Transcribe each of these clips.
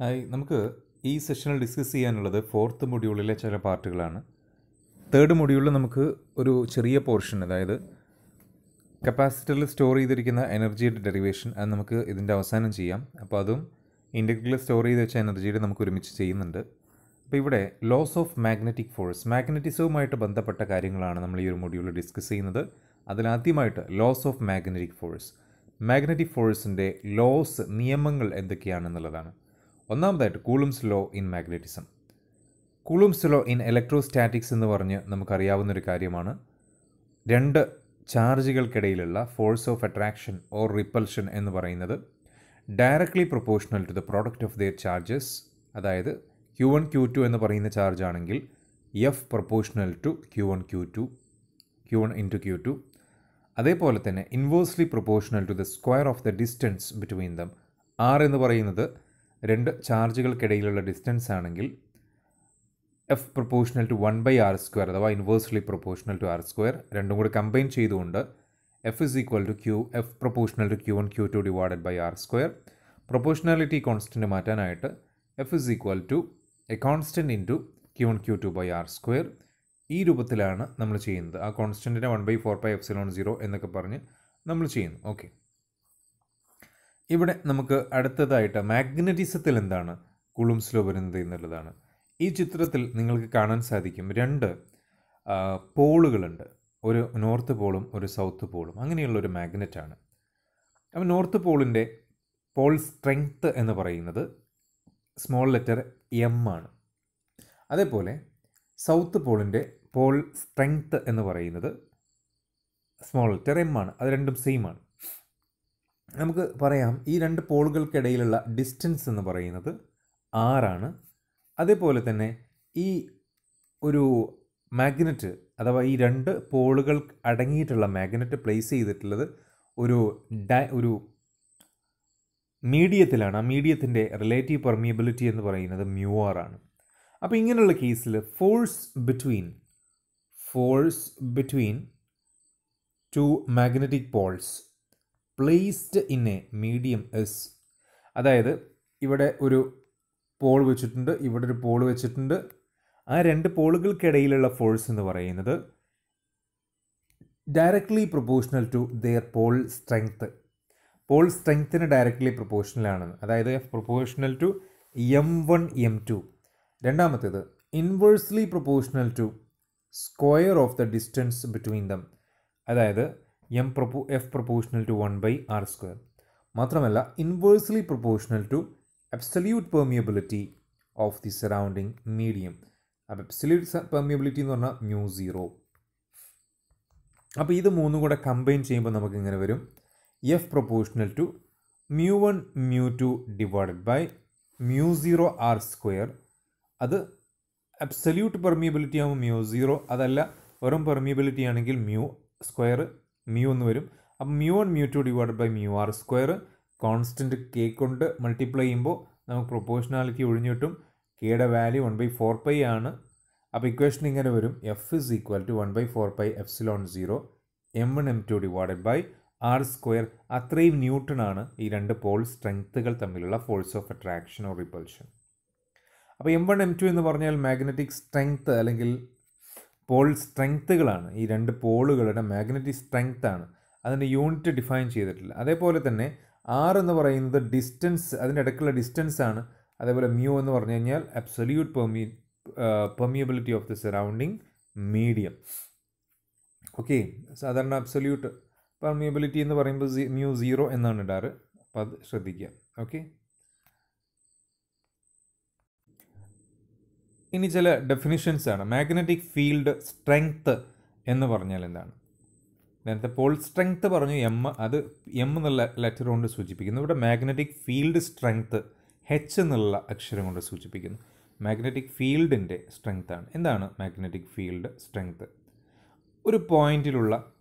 Hi നമുക്ക് ഈ സെഷനിൽ ഡിസ്കസ് ചെയ്യാനുള്ളത് ഫോർത്ത് മൊഡ്യൂളിലെ ചില പാർട്ടുകളാണ്. തേർഡ് മൊഡ്യൂളിൽ നമുക്ക് ഒരു ചെറിയ പോർഷൻ അതായത് കപ്പാസിറ്ററിൽ സ്റ്റോർ ചെയ്തിരിക്കുന്ന എനർജിയുടെ ഡെറിവേഷൻ അത് നമുക്ക് ഇതിന്റെ അവസാനം ചെയ്യാം. അപ്പോൾ അതും ഇൻഡക്ടറിൽ സ്റ്റോർ ചെയ്ത് വെച്ച എനർജിയുടെ നമുക്ക് ഒരുമിച്ച് ചെയ്യുന്നുണ്ട്. അപ്പോൾ ഇവിടെ ലോസ് ഓഫ് മാഗ്നറ്റിക് ഫോഴ്സ് മാഗ്നറ്റിസവുമായിട്ട് ബന്ധപ്പെട്ട കാര്യങ്ങളാണ് നമ്മൾ ഈ ഒരു മൊഡ്യൂളിൽ ഡിസ്കസ് ചെയ്യുന്നത്. അതിലാദ്യമായിട്ട് laws of magnetic force magnetic ഫോഴ്സിന്റെ ലോസ് നിയമങ്ങൾ എന്തൊക്കെയാണെന്നുള്ളതാണ്. ഒന്നാമതായിട്ട് Coulomb's law in magnetism. Coulomb's law in electrostatics എന്ന് പറഞ്ഞ് നമുക്കറിയാവുന്ന ഒരു കാര്യമാണ്. രണ്ട് ചാർജുകൾക്കിടയിലുള്ള force of attraction or repulsion എന്ന് പറയുന്നത് directly proportional to the product of their charges അതായത് ക്യു വൺ ക്യു ടു എന്ന് പറയുന്ന ചാർജ് ആണെങ്കിൽ F proportional to Q one Q two Q one into Q two അതേപോലെ തന്നെ inversely proportional to the square of the distance between them R എന്ന് പറയുന്നത് രണ്ട് ചാർജുകൾക്കിടയിലുള്ള ഡിസ്റ്റൻസ് ആണെങ്കിൽ F proportional to one by R square അഥവാ inversely proportional to R square രണ്ടും കൂടി കമ്പൈൻ ചെയ്തുകൊണ്ട് F is equal to Q F proportional to Q one Q two divided by R square proportionality constant മാറ്റാനായിട്ട് F is equal to a constant into Q one Q two by R square ഈ രൂപത്തിലാണ് നമ്മൾ ചെയ്യുന്നത്. ആ കോൺസ്റ്റന്റിനെ one by four by epsilon zero എന്നൊക്കെ പറഞ്ഞ് നമ്മൾ ചെയ്യുന്നു. ഓക്കെ ഇവിടെ നമുക്ക് അടുത്തതായിട്ട് മാഗ്നറ്റിസത്തിൽ എന്താണ് കുളുംസ് ലോ വരുന്നത് എന്നുള്ളതാണ് ഈ ചിത്രത്തിൽ നിങ്ങൾക്ക് കാണാൻ സാധിക്കും രണ്ട് പോളുകളുണ്ട്. ഒരു നോർത്ത് പോളും ഒരു സൗത്ത് പോളും. അങ്ങനെയുള്ള ഒരു മാഗ്നറ്റാണ്. അപ്പോൾ നോർത്ത് പോളിന്റെ പോൾ സ്ട്രെങ്ത്ത് എന്ന് പറയുന്നത് സ്മോൾ ലെറ്റർ എം ആണ്. അതേപോലെ സൗത്ത് പോളിന്റെ പോൾ സ്ട്രെങ്ത്ത് എന്ന് പറയുന്നത് സ്മോൾ ലെറ്റർ എം ആണ്. അത് രണ്ടും സെയിം ആണ്. നമുക്ക് പറയാം ഈ രണ്ട് പോളുകൾക്കിടയിലുള്ള ഡിസ്റ്റൻസ് എന്ന് പറയുന്നത് ആറാണ് അതേപോലെ തന്നെ ഈ ഒരു മാഗ്നറ്റ് അഥവാ ഈ രണ്ട് പോളുകൾ അടങ്ങിയിട്ടുള്ള മാഗ്നറ്റ് പ്ലേസ് ചെയ്തിട്ടുള്ളത് ഒരു ഡ ഒരു മീഡിയത്തിലാണ്. ആ മീഡിയത്തിന്റെ റിലേറ്റീവ് പെർമിയബിലിറ്റി എന്ന് പറയുന്നത് മ്യൂ ആണ്. അപ്പോൾ ഇങ്ങനെയുള്ള കേസിൽ force between force between two magnetic poles placed in a medium is അതായത് ഇവിടെ ഒരു പോൾ വെച്ചിട്ടുണ്ട് ഇവിടെ ഒരു പോൾ വെച്ചിട്ടുണ്ട്. ആ രണ്ട് പോളുകൾക്കിടയിലുള്ള ഫോഴ്സ് എന്ന് പറയുന്നത് directly proportional to their pole strength pole സ്ട്രെങ്ത്തിന് directly പ്രൊപ്പോർഷണലാണ് അതായത് proportional to M one M two രണ്ടാമത്തേത് inversely proportional to square of the distance between them അതായത് M propo F proportional to one by R square മാത്രമല്ല inversely proportional to absolute permeability of the surrounding medium അപ്പോൾ absolute permeability എന്ന് പറഞ്ഞാൽ mu zero അപ്പോൾ ഇത് മൂന്നും കൂടെ combine ചെയ്യുമ്പോൾ നമുക്ക് ഇങ്ങനെ വരും. F proportional to mu one mu two divided by mu zero R square അത് അബ്സല്യൂട്ട് പെർമിയബിലിറ്റി ആകുമ്പോൾ മ്യൂ സീറോ അതല്ല വെറും പെർമിയബിലിറ്റി ആണെങ്കിൽ മ്യൂ സ്ക്വയർ മ്യൂ എന്ന് വരും. അപ്പം mu one mu two divided by mu R square constant K കൊണ്ട് multiply ചെയ്യുമ്പോൾ നമുക്ക് പ്രൊപ്പോർഷണാലിറ്റി ഒഴിഞ്ഞു കിട്ടും. കെയുടെ value one by four pi ആണ്. അപ്പോൾ ഇക്വേഷൻ ഇങ്ങനെ വരും. F is equal to one by four pi epsilon zero M one M two divided by R square അത്രയും ന്യൂട്ടൺ ആണ് ഈ രണ്ട് പോൾ സ്ട്രെങ്ത്തുകൾ തമ്മിലുള്ള force of attraction or repulsion. അപ്പോൾ എം വൺ എം ടു എന്ന് പറഞ്ഞാൽ മാഗ്നറ്റിക് സ്ട്രെങ്ത്ത് അല്ലെങ്കിൽ പോൾ സ്ട്രെങ്ത്തുകളാണ്. ഈ രണ്ട് പോളുകളുടെ മാഗ്നറ്റിക് സ്ട്രെങ്ത് ആണ് അതിന്റെ യൂണിറ്റ് ഡിഫൈൻ ചെയ്തിട്ടില്ല. അതേപോലെ തന്നെ ആർ എന്ന് പറയുന്നത് ഡിസ്റ്റൻസ് അതിന്റെ ഇടയ്ക്കുള്ള ഡിസ്റ്റൻസ് ആണ് അതേപോലെ മ്യൂ എന്ന് പറഞ്ഞു കഴിഞ്ഞാൽ absolute permi permeability of the surrounding medium okay സാധാരണ അബ്സൊല്യൂട്ട് പെർമിയബിലിറ്റി എന്ന് പറയുമ്പോൾ മ്യൂ സീറോ എന്നാണ് ഇടാറ്. അപ്പോൾ അത് ശ്രദ്ധിക്കുക. ഓക്കെ ഇനി ചില ഡെഫിനിഷൻസ് ആണ്. മാഗ്നറ്റിക് ഫീൽഡ് സ്ട്രെങ്ത്ത് എന്ന് പറഞ്ഞാൽ എന്താണ്? നേരത്തെ പോൾ സ്ട്രെങ്ത്ത് പറഞ്ഞു എം അത് എം എന്നുള്ള ലെറ്റർ കൊണ്ട് സൂചിപ്പിക്കുന്നു. ഇവിടെ മാഗ്നറ്റിക് ഫീൽഡ് സ്ട്രെങ്ത്ത് ഹെച്ച് എന്നുള്ള അക്ഷരം കൊണ്ട് സൂചിപ്പിക്കുന്നു. മാഗ്നറ്റിക് ഫീൽഡിന്റെ സ്ട്രെങ്ത് ആണ്. എന്താണ് മാഗ്നറ്റിക് ഫീൽഡ് സ്ട്രെങ്ത്ത് ഒരു പോയിന്റിലുള്ള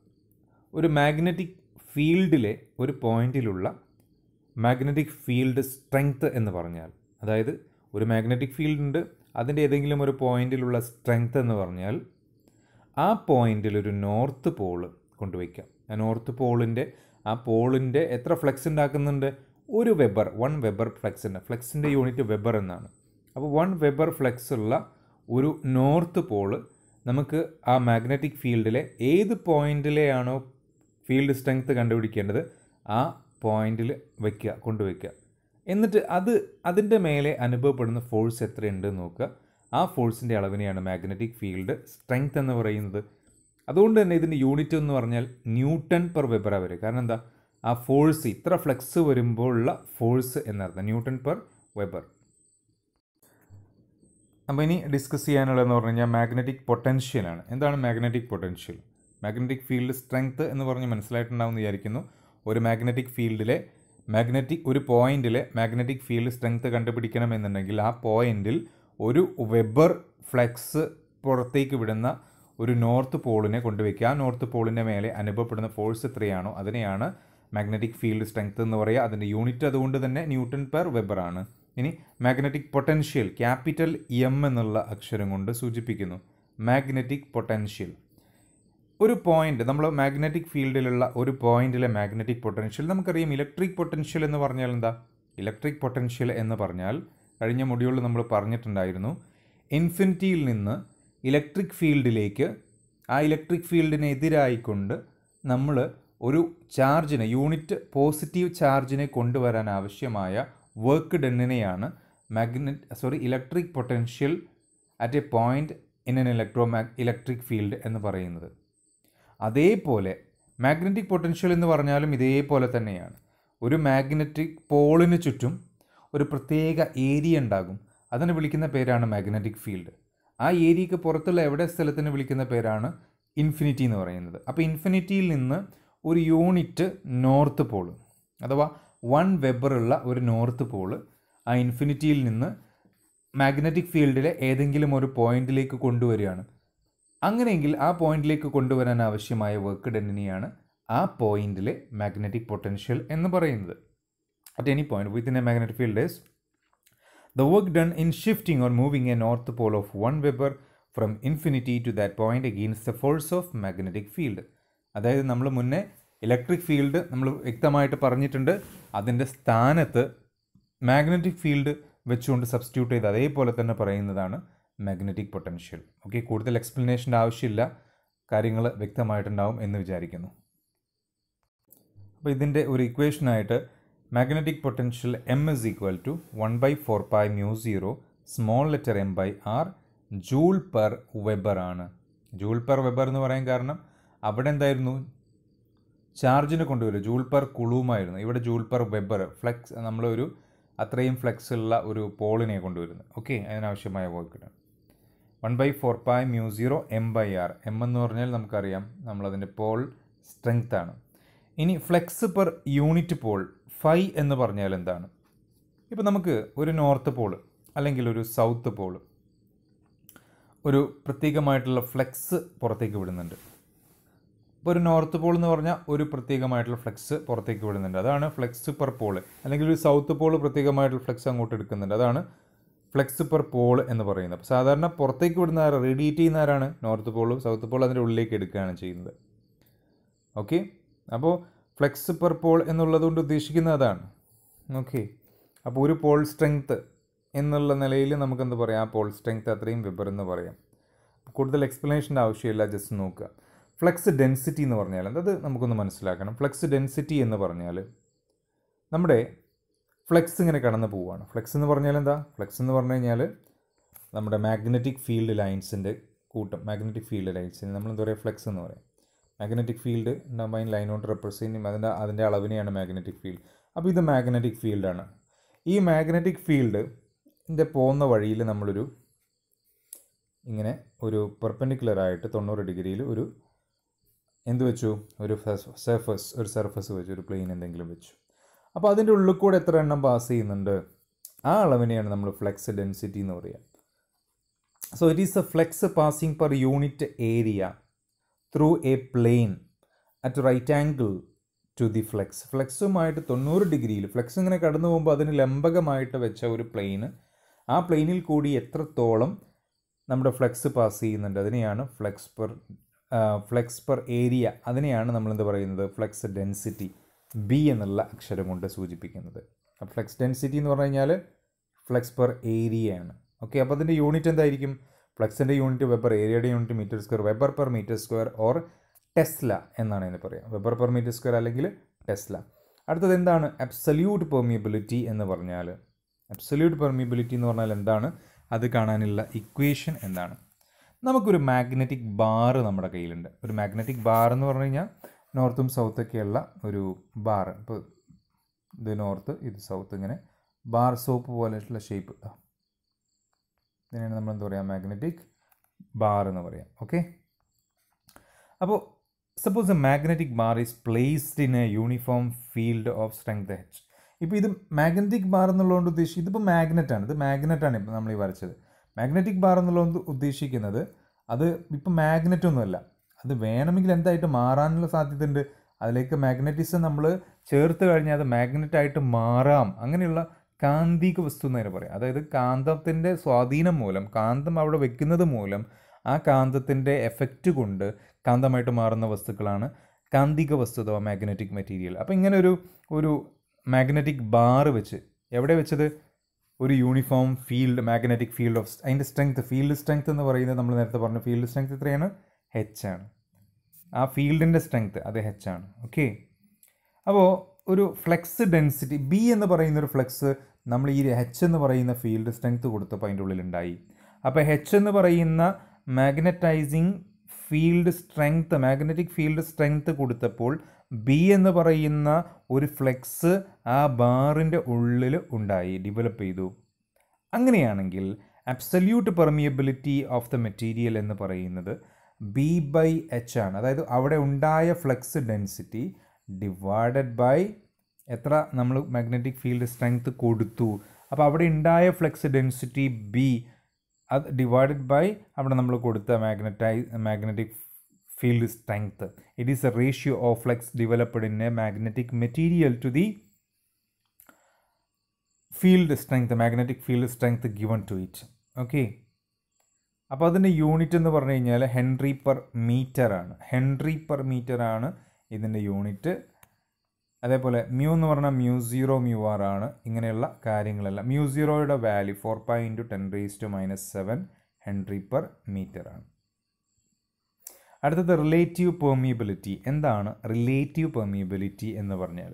ഒരു മാഗ്നറ്റിക് ഫീൽഡിലെ ഒരു പോയിന്റിലുള്ള മാഗ്നറ്റിക് ഫീൽഡ് സ്ട്രെങ്ത്ത് എന്ന് പറഞ്ഞാൽ അതായത് ഒരു മാഗ്നറ്റിക് ഫീൽഡ് ഉണ്ട് അതിന്റെ ഏതെങ്കിലും ഒരു പോയിന്റിലുള്ള സ്ട്രെങ്ത് എന്ന് പറഞ്ഞാൽ ആ പോയിന്റിൽ ഒരു നോർത്ത് പോൾ കൊണ്ടുവയ്ക്കാം. ആ നോർത്ത് പോളിന്റെ ആ പോളിന്റെ എത്ര ഫ്ലെക്സ് ഉണ്ടാക്കുന്നുണ്ട്? ഒരു വെബർ വൺ വെബർ ഫ്ലെക്സിന്റെ ഫ്ലെക്സിന്റെ യൂണിറ്റ് വെബർ എന്നാണ്. അപ്പോൾ വൺ വെബർ ഫ്ലെക്സ് ഉള്ള ഒരു നോർത്ത് പോൾ നമുക്ക് ആ മാഗ്നറ്റിക് ഫീൽഡിലെ ഏത് പോയിന്റിലെയാണോ ഫീൽഡ് സ്ട്രെങ്ത് കണ്ടുപിടിക്കേണ്ടത് ആ പോയിന്റിൽ വയ്ക്കുക കൊണ്ടുവയ്ക്കുക. എന്നിട്ട് അത് അതിന്റെ മേലെ അനുഭവപ്പെടുന്ന ഫോഴ്സ് എത്രയുണ്ട് നോക്കുക. ആ ഫോഴ്സിന്റെ അളവിനെയാണ് മാഗ്നറ്റിക് ഫീൽഡ് സ്ട്രെങ്ത് എന്ന് പറയുന്നത്. അതുകൊണ്ട് തന്നെ ഇതിന്റെ യൂണിറ്റ് എന്ന് പറഞ്ഞാൽ ന്യൂട്ടൺ പെർ വെബറാണ് വരും. കാരണം എന്താ? ആ ഫോഴ്സ് ഇത്ര ഫ്ലെക്സ് വരുമ്പോഴുള്ള ഫോഴ്സ് എന്നർത്ഥം ന്യൂട്ടൺ പെർ വെബർ. അപ്പോൾ ഇനി ഡിസ്കസ് ചെയ്യാനുള്ളതെന്ന് പറഞ്ഞു കഴിഞ്ഞാൽ മാഗ്നറ്റിക് പൊട്ടൻഷ്യലാണ് എന്താണ് magnetic potential? Magnetic field strength എന്ന് പറഞ്ഞ് മനസ്സിലായിട്ടുണ്ടാവുമെന്ന് വിചാരിക്കുന്നു. ഒരു മാഗ്നറ്റിക് ഫീൽഡിലെ മാഗ്നറ്റിക് ഒരു പോയിന്റിലെ മാഗ്നറ്റിക് ഫീൽഡ് സ്ട്രെങ്ത് കണ്ടുപിടിക്കണമെന്നുണ്ടെങ്കിൽ ആ പോയിന്റിൽ ഒരു വെബർ ഫ്ലെക്സ് പുറത്തേക്ക് വിടുന്ന ഒരു നോർത്ത് പോളിനെ കൊണ്ടുവയ്ക്കുക. ആ നോർത്ത് പോളിന്റെ മേലെ അനുഭവപ്പെടുന്ന ഫോഴ്സ് എത്രയാണോ അതിനെയാണ് മാഗ്നറ്റിക് ഫീൽഡ് സ്ട്രെങ്ത് എന്ന് പറയുക. അതിന്റെ യൂണിറ്റ് അതുകൊണ്ട് തന്നെ ന്യൂട്ടൺ പെർ വെബർ ആണ്. ഇനി മാഗ്നറ്റിക് പൊട്ടൻഷ്യൽ ക്യാപിറ്റൽ എം എന്നുള്ള അക്ഷരം കൊണ്ട് സൂചിപ്പിക്കുന്നു. മാഗ്നറ്റിക് പൊട്ടൻഷ്യൽ ഒരു പോയിന്റ് നമ്മൾ മാഗ്നറ്റിക് ഫീൽഡിലുള്ള ഒരു പോയിന്റിലെ മാഗ്നറ്റിക് പൊട്ടൻഷ്യൽ നമുക്കറിയാം ഇലക്ട്രിക് പൊട്ടൻഷ്യൽ എന്ന് പറഞ്ഞാൽ എന്താ? ഇലക്ട്രിക് പൊട്ടൻഷ്യൽ എന്ന് പറഞ്ഞാൽ കഴിഞ്ഞ മൊഡ്യൂളിൽ നമ്മൾ പറഞ്ഞിട്ടുണ്ടായിരുന്നു ഇൻഫിനിറ്റിയിൽ നിന്ന് ഇലക്ട്രിക് ഫീൽഡിലേക്ക് ആ ഇലക്ട്രിക് ഫീൽഡിനെതിരായിക്കൊണ്ട് നമ്മൾ ഒരു ചാർജിനെ യൂണിറ്റ് പോസിറ്റീവ് ചാർജിനെ കൊണ്ടുവരാൻ ആവശ്യമായ work ഡണ്ണിനെയാണ് magnet sorry electric potential at a point in an electro mag electric field എന്ന് പറയുന്നത്. അതേപോലെ മാഗ്നറ്റിക് പൊട്ടൻഷ്യൽ എന്ന് പറഞ്ഞാലും ഇതേപോലെ തന്നെയാണ്. ഒരു മാഗ്നറ്റിക് പോളിന് ചുറ്റും ഒരു പ്രത്യേക ഏരിയ ഉണ്ടാകും. അതിനെ വിളിക്കുന്ന പേരാണ് മാഗ്നറ്റിക് ഫീൽഡ്. ആ ഏരിയക്ക് പുറത്തുള്ള എവിടെ സ്ഥലത്തിന് വിളിക്കുന്ന പേരാണ് ഇൻഫിനിറ്റി എന്ന് പറയുന്നത്. അപ്പോൾ ഇൻഫിനിറ്റിയിൽ നിന്ന് ഒരു യൂണിറ്റ് നോർത്ത് പോൾ അഥവാ വൺ വെബറുള്ള ഒരു നോർത്ത് പോൾ ആ ഇൻഫിനിറ്റിയിൽ നിന്ന് മാഗ്നറ്റിക് ഫീൽഡിലെ ഏതെങ്കിലും ഒരു പോയിന്റിലേക്ക് കൊണ്ടുവരികയാണ്. അങ്ങനെയെങ്കിൽ ആ പോയിന്റിലേക്ക് കൊണ്ടുവരാൻ ആവശ്യമായ വർക്ക് ഡെന്നിനെയാണ് ആ പോയിന്റിലെ മാഗ്നറ്റിക് പൊട്ടൻഷ്യൽ എന്ന് പറയുന്നത്. At any point within a magnetic field is the work done in shifting or moving a north pole of one weber from infinity to that point against the force of magnetic field അതായത് നമ്മൾ മുന്നേ electric field നമ്മൾ വ്യക്തമായിട്ട് പറഞ്ഞിട്ടുണ്ട്. അതിന്റെ സ്ഥാനത്ത് magnetic field വെച്ചുകൊണ്ട് substitute ചെയ്ത് അതേപോലെ തന്നെ പറയുന്നതാണ് മാഗ്നറ്റിക് പൊട്ടൻഷ്യൽ ഓക്കെ കൂടുതൽ എക്സ്പ്ലനേഷന്റെ ആവശ്യമില്ല. കാര്യങ്ങൾ വ്യക്തമായിട്ടുണ്ടാവും എന്ന് വിചാരിക്കുന്നു. അപ്പോൾ ഇതിന്റെ ഒരു ഇക്വേഷനായിട്ട് magnetic potential M is equal to one by four pi mu zero small letter M by R joule per weber ആണ്. ജൂൾ പെർ വെബർ എന്ന് പറയാൻ കാരണം അവിടെ എന്തായിരുന്നു? ചാർജിനെ കൊണ്ടുവരും ജൂൾ പെർ കുളൂമായിരുന്നു. ഇവിടെ ജൂൾ പെർ വെബർ ഫ്ലെക്സ് നമ്മളൊരു അത്രയും ഫ്ലെക്സ് ഉള്ള ഒരു പോളിനെ കൊണ്ടുവരുന്നത് ഓക്കെ അതിനാവശ്യമായ work one by four pi mu zero M by R M എന്ന് പറഞ്ഞാൽ നമുക്കറിയാം നമ്മളതിന്റെ പോൾ സ്ട്രെങ്ത് ആണ്. ഇനി flux per unit pole phi എന്ന് പറഞ്ഞാൽ എന്താണ്? ഇപ്പോൾ നമുക്ക് ഒരു നോർത്ത് പോൾ അല്ലെങ്കിൽ ഒരു സൗത്ത് പോൾ ഒരു പ്രത്യേകമായിട്ടുള്ള ഫ്ലെക്സ് പുറത്തേക്ക് വിടുന്നുണ്ട്. ഇപ്പോൾ ഒരു നോർത്ത് പോൾ എന്ന് പറഞ്ഞാൽ ഒരു പ്രത്യേകമായിട്ടുള്ള ഫ്ലെക്സ് പുറത്തേക്ക് വിടുന്നുണ്ട്. അതാണ് ഫ്ലെക്സ് പെർ പോൾ അല്ലെങ്കിൽ ഒരു സൗത്ത് പോൾ പ്രത്യേകമായിട്ടുള്ള ഫ്ലെക്സ് അങ്ങോട്ട് എടുക്കുന്നുണ്ട്. അതാണ് ഫ്ലെക്സ് പെർ പോൾ എന്ന് പറയുന്നത്. അപ്പോൾ സാധാരണ പുറത്തേക്ക് വിടുന്ന ആരാണ് റേഡിയേറ്റ് ചെയ്യുന്ന ആരാണ്? നോർത്ത് പോളും സൗത്ത് പോൾ അതിന്റെ ഉള്ളിലേക്ക് എടുക്കുകയാണ് ചെയ്യുന്നത്. ഓക്കെ? അപ്പോൾ ഫ്ലെക്സ് പെർ പോൾ എന്നുള്ളത് കൊണ്ട് ഉദ്ദേശിക്കുന്നത് അതാണ്. ഓക്കെ? അപ്പോൾ ഒരു പോൾ സ്ട്രെങ്ത്ത് എന്നുള്ള നിലയിൽ നമുക്കെന്ത് പറയാം? ആ പോൾ സ്ട്രെങ്ത്ത് അത്രയും വെബർ എന്ന് പറയാം കൂടുതൽ എക്സ്പ്ലനേഷന്റെ ആവശ്യമില്ല ജസ്റ്റ് നോക്കുക. ഫ്ലെക്സ് ഡെൻസിറ്റി എന്ന് പറഞ്ഞാൽ അത് നമുക്കൊന്ന് മനസ്സിലാക്കണം. ഫ്ലെക്സ് ഡെൻസിറ്റി എന്ന് പറഞ്ഞാൽ നമ്മുടെ ഫ്ലെക്സ് ഇങ്ങനെ കടന്നു പോവുകയാണ്. ഫ്ലെക്സ് എന്ന് പറഞ്ഞാൽ എന്താ? ഫ്ലെക്സ് എന്ന് പറഞ്ഞു കഴിഞ്ഞാൽ നമ്മുടെ മാഗ്നറ്റിക് ഫീൽഡ് ലൈൻസിന്റെ കൂട്ടം. മാഗ്നറ്റിക് ഫീൽഡ് ലൈൻസിന് നമ്മൾ എന്താ പറയുക ഫ്ലെക്സ് എന്ന് പറയും. മാഗ്നറ്റിക് ഫീൽഡ് ഉണ്ടാകുമ്പോൾ അതിന് ലൈൻ കൊണ്ട് റെപ്രസെന്റ് ചെയ്യും. അതിന്റെ അതിന്റെ അളവിനെയാണ് മാഗ്നറ്റിക് ഫീൽഡ്. അപ്പോൾ ഇത് മാഗ്നറ്റിക് ഫീൽഡാണ്. ഈ മാഗ്നറ്റിക് ഫീൽഡ് ഇതിന്റെ പോകുന്ന വഴിയിൽ നമ്മളൊരു ഇങ്ങനെ ഒരു പെർപ്പൻഡിക്കുലർ ആയിട്ട് തൊണ്ണൂറ് ഡിഗ്രിയിൽ ഒരു എന്ത് വെച്ചു? ഒരു സർഫസ് ഒരു സർഫസ് വെച്ചു. ഒരു പ്ലെയിൻ എന്തെങ്കിലും വെച്ചു. അപ്പോൾ അതിന്റെ ഉള്ളിൽ കൂടെ എത്ര എണ്ണം പാസ് ചെയ്യുന്നുണ്ട്? ആ അളവിനെയാണ് നമ്മൾ ഫ്ലെക്സ് ഡെൻസിറ്റി എന്ന് പറയുക so it is a flux passing per unit area through a plane at right angle to the flux ഫ്ലെക്സുമായിട്ട് തൊണ്ണൂറ് ഡിഗ്രിയിൽ ഫ്ലെക്സ് ഇങ്ങനെ കടന്നു പോകുമ്പോൾ അതിന് ലംബകമായിട്ട് വെച്ച ഒരു പ്ലെയിന് ആ പ്ലെയിനിൽ കൂടി എത്രത്തോളം നമ്മുടെ ഫ്ലെക്സ് പാസ് ചെയ്യുന്നുണ്ട്? അതിനെയാണ് flux per flux per area അതിനെയാണ് നമ്മളെന്ത് പറയുന്നത്? ഫ്ലെക്സ് ഡെൻസിറ്റി ബി എന്നുള്ള അക്ഷരം കൊണ്ട് സൂചിപ്പിക്കുന്നത് ഫ്ലെക്സ് ഡെൻസിറ്റി എന്ന് പറഞ്ഞു കഴിഞ്ഞാൽ ഫ്ലെക്സ് പെർ ഏരിയ ആണ്. ഓക്കെ അപ്പോൾ അതിന്റെ യൂണിറ്റ് എന്തായിരിക്കും? ഫ്ലെക്സിന്റെ യൂണിറ്റ് വെബർ ഏരിയയുടെ unit metre square weber per metre square or tesla എന്നാണ് ഇതിന് പറയുക വെബർ പെർ മീറ്റർ സ്ക്വയർ അല്ലെങ്കിൽ ടെസ്ല അടുത്തത് എന്താണ്? അബ്സല്യൂട്ട് പെർമിയബിലിറ്റി എന്ന് പറഞ്ഞാൽ അബ്സല്യൂട്ട് പെർമിയബിലിറ്റി എന്ന് പറഞ്ഞാൽ എന്താണ്? അത് കാണാനുള്ള ഇക്വേഷൻ എന്താണ്? നമുക്കൊരു മാഗ്നറ്റിക് ബാർ നമ്മുടെ കയ്യിലുണ്ട്. ഒരു മാഗ്നറ്റിക് ബാർ എന്ന് പറഞ്ഞു കഴിഞ്ഞാൽ നോർത്തും സൗത്തൊക്കെയുള്ള ഒരു ബാർ. ഇപ്പോൾ ഇത് നോർത്ത് ഇത് സൗത്ത് ഇങ്ങനെ ബാർ സോപ്പ് പോലെയുള്ള ഷേപ്പ് ഇതിനാണ് നമ്മൾ എന്താ പറയുക മാഗ്നറ്റിക് ബാർ എന്ന് പറയാം. ഓക്കെ അപ്പോൾ suppose a magnetic bar is placed in a uniform field of strength H ഇപ്പോൾ ഇത് മാഗ്നറ്റിക് ബാർ എന്നുള്ളതുകൊണ്ട് ഉദ്ദേശിക്കുന്നത് ഇതിപ്പോൾ മാഗ്നറ്റാണ് ഇത് മാഗ്നറ്റാണ് ഇപ്പോൾ നമ്മൾ ഈ വരച്ചത്. മാഗ്നറ്റിക് ബാർ എന്നുള്ളത് ഉദ്ദേശിക്കുന്നത് അത് ഇപ്പം മാഗ്നറ്റ് ഒന്നുമല്ല. അത് വേണമെങ്കിൽ എന്തായിട്ട് മാറാനുള്ള സാധ്യതയുണ്ട്. അതിലേക്ക് മാഗ്നറ്റിസം നമ്മൾ ചേർത്ത് കഴിഞ്ഞാൽ അത് മാഗ്നറ്റായിട്ട് മാറാം. അങ്ങനെയുള്ള കാന്തിക വസ്തു എന്ന് തന്നെ പറയാം. അതായത് കാന്തത്തിന്റെ സ്വാധീനം മൂലം കാന്തം അവിടെ വെക്കുന്നത് മൂലം ആ കാന്തത്തിന്റെ എഫക്റ്റ് കൊണ്ട് കാന്തമായിട്ട് മാറുന്ന വസ്തുക്കളാണ് കാന്തിക വസ്തു അഥവാ മാഗ്നറ്റിക് മെറ്റീരിയൽ അപ്പോൾ ഇങ്ങനെ ഒരു ഒരു മാഗ്നറ്റിക് ബാർ വെച്ച് എവിടെ വെച്ചത്? ഒരു uniform field magnetic field of അതിന്റെ സ്ട്രെങ്ത് ഫീൽഡ് സ്ട്രെങ്ത് എന്ന് പറയുന്നത് നമ്മൾ നേരത്തെ പറഞ്ഞു ഫീൽഡ് സ്ട്രെങ്ത് എത്രയാണ്? ഹെച്ച് ആണ്. ആ ഫീൽഡിന്റെ സ്ട്രെങ്ത് അത് എച്ച് ആണ്. ഓക്കെ അപ്പോൾ ഒരു ഫ്ലെക്സ് ഡെൻസിറ്റി ബി എന്ന് പറയുന്ന ഒരു ഫ്ലെക്സ് നമ്മൾ ഈ എച്ച് എന്ന് പറയുന്ന ഫീൽഡ് സ്ട്രെങ്ത് കൊടുത്തപ്പോൾ അതിന്റെ ഉള്ളിലുണ്ടായി. അപ്പോൾ എച്ച് എന്ന് പറയുന്ന magnetising field strength magnetic field strength കൊടുത്തപ്പോൾ ബി എന്ന് പറയുന്ന ഒരു ഫ്ലെക്സ് ആ ബാറിന്റെ ഉള്ളിൽ ഉണ്ടായി ഡെവലപ്പ് ചെയ്തു. അങ്ങനെയാണെങ്കിൽ absolute permeability of the material എന്ന് പറയുന്നത് ബി ബൈ എച്ച് ആണ്. അതായത് അവിടെ ഉണ്ടായ ഫ്ലെക്സ് ഡെൻസിറ്റി ഡിവൈഡഡ് ബൈ എത്ര നമ്മൾ മാഗ്നറ്റിക് ഫീൽഡ് സ്ട്രെങ്ത് കൊടുത്തു. അപ്പോൾ അവിടെ ഉണ്ടായ ഫ്ലെക്സ് ഡെൻസിറ്റി ബി അത് ഡിവൈഡഡ് ബൈ അവിടെ നമ്മൾ കൊടുത്ത മാഗ്നറ്റൈ magnetic field strength. It is a ratio of flux developed in a magnetic material to the field strength magnetic field strength given to it okay അപ്പോൾ അതിന്റെ യൂണിറ്റ് എന്ന് പറഞ്ഞു കഴിഞ്ഞാൽ henry per metre ആണ്. Henry per metre ആണ് ഇതിന്റെ unit അതേപോലെ mu എന്ന് പറഞ്ഞാൽ മ്യൂ സീറോ മ്യൂ ആർ ആണ് ഇങ്ങനെയുള്ള കാര്യങ്ങളെല്ലാം. Mu സീറോയുടെ value four pi into ten raise to minus seven henry per metre ആണ്. അടുത്തത് റിലേറ്റീവ് പെർമിയബിലിറ്റി എന്താണ് റിലേറ്റീവ് പെർമിയബിലിറ്റി എന്ന് പറഞ്ഞാൽ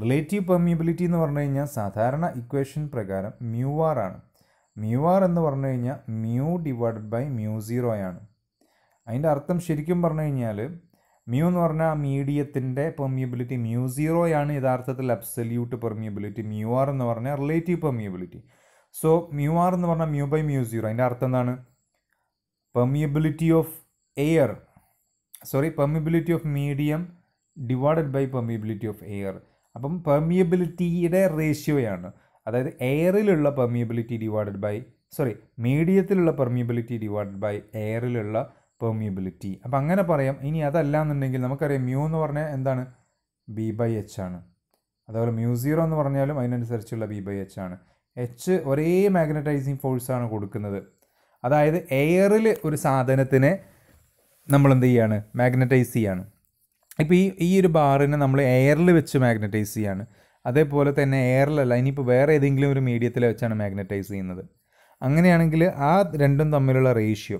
റിലേറ്റീവ് പെർമിയബിലിറ്റി എന്ന് പറഞ്ഞു കഴിഞ്ഞാൽ സാധാരണ ഇക്വേഷൻ പ്രകാരം മ്യൂ ആർ ആണ്. മ്യൂ ആർ എന്ന് പറഞ്ഞു കഴിഞ്ഞാൽ mu divided by mu zero ആണ്. അതിന്റെ അർത്ഥം ശരിക്കും പറഞ്ഞു കഴിഞ്ഞാൽ മ്യൂ എന്ന് പറഞ്ഞാൽ മീഡിയത്തിന്റെ പെർമിയബിലിറ്റി മ്യൂ സീറോ ആണ് യഥാർത്ഥത്തിൽ അബ്സല്യൂട്ട് പെർമിയബിലിറ്റി മ്യൂ ആർ എന്ന് പറഞ്ഞാൽ relative permeability so mu R എന്ന് പറഞ്ഞാൽ മ്യൂ ബൈ മ്യൂ സീറോ അതിന്റെ അർത്ഥം എന്താണ്? Permeability of air sorry permeability of medium divided by permeability of air അപ്പം പെർമിയബിലിറ്റിയുടെ റേഷ്യോയാണ് അതായത് എയറിലുള്ള പെർമിയബിലിറ്റി ഡിവൈഡഡ് ബൈ സോറി മീഡിയത്തിലുള്ള പെർമിയബിലിറ്റി ഡിവൈഡഡ് ബൈ എയറിലുള്ള പെർമിയബിലിറ്റി അപ്പോൾ അങ്ങനെ പറയാം. ഇനി അതല്ല എന്നുണ്ടെങ്കിൽ നമുക്കറിയാം മ്യൂ എന്ന് പറഞ്ഞാൽ എന്താണ്? ബി ബൈ എച്ച് ആണ്. അതേപോലെ മ്യൂ സീറോ എന്ന് പറഞ്ഞാലും അതിനനുസരിച്ചുള്ള ബി ബൈ എച്ച് ആണ്. എച്ച് ഒരേ മാഗ്നറ്റൈസിങ് ഫോഴ്സാണ് കൊടുക്കുന്നത്. അതായത് എയറിൽ ഒരു സാധനത്തിനെ നമ്മൾ എന്ത് ചെയ്യാണ്? മാഗ്നറ്റൈസ് ചെയ്യാണ്. ഇപ്പോൾ ഈ ഈ ഒരു ബാറിനെ നമ്മൾ എയറിൽ വെച്ച് മാഗ്നറ്റൈസ് ചെയ്യാണ്. അതേപോലെ തന്നെ എയറിലല്ല ഇനിയിപ്പോൾ വേറെ ഏതെങ്കിലും ഒരു മീഡിയത്തിൽ വെച്ചാണ് മാഗ്നറ്റൈസ് ചെയ്യുന്നത്. അങ്ങനെയാണെങ്കിൽ ആ രണ്ടും തമ്മിലുള്ള റേഷ്യോ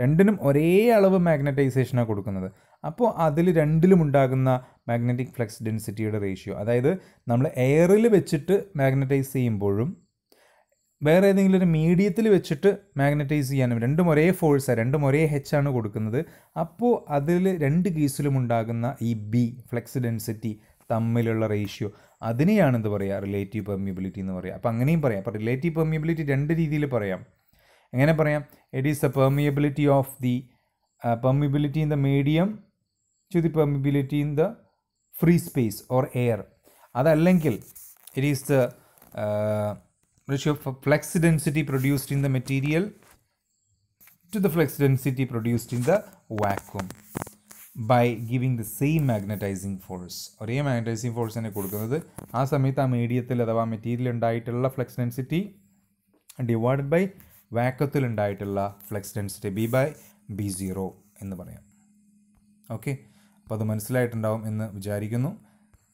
രണ്ടിനും ഒരേ അളവ് മാഗ്നറ്റൈസേഷനാണ് കൊടുക്കുന്നത്. അപ്പോൾ അതിൽ രണ്ടിലും ഉണ്ടാകുന്ന മാഗ്നറ്റിക് ഫ്ലക്സ് ഡെൻസിറ്റിയുടെ റേഷ്യോ അതായത് നമ്മൾ എയറിൽ വെച്ചിട്ട് മാഗ്നറ്റൈസ് ചെയ്യുമ്പോഴും വേറെ ഏതെങ്കിലും ഒരു മീഡിയത്തിൽ വെച്ചിട്ട് മാഗ്നറ്റൈസ് ചെയ്യാനും രണ്ടും ഒരേ ഫോഴ്സാണ് രണ്ടും ഒരേ ഹെച്ച് ആണ് കൊടുക്കുന്നത്. അപ്പോൾ അതിൽ രണ്ട് കേസിലും ഉണ്ടാകുന്ന ഈ ബി ഫ്ലെക്സ് ഡെൻസിറ്റി തമ്മിലുള്ള റേഷ്യോ അതിനെയാണ് എന്ത് പറയുക റിലേറ്റീവ് പെർമിയബിലിറ്റി എന്ന് പറയുക അപ്പോൾ അങ്ങനെയും പറയാം. അപ്പോൾ റിലേറ്റീവ് പെർമിയബിലിറ്റി രണ്ട് രീതിയിൽ പറയാം. എങ്ങനെ പറയാം? It is the permeability of the permeability in the medium to the permeability in the free space or air അതല്ലെങ്കിൽ it is the ratio of flux density produced in the material to the flux density produced in the vacuum. By giving the same magnetising force ഒരേ magnetising force തന്നെ കൊടുക്കുന്നത്. ആ സമയത്ത് ആ മീഡിയത്തിൽ അഥവാ material ഉണ്ടായിട്ടുള്ള ഫ്ലക്സ് ഡെൻസിറ്റി ഡിവൈഡഡ് ബൈ വാക്കത്തിൽ ഉണ്ടായിട്ടുള്ള flux density B by B zero എന്ന് പറയാം. ഓക്കെ അപ്പോൾ അത് മനസ്സിലായിട്ടുണ്ടാവും എന്ന് വിചാരിക്കുന്നു.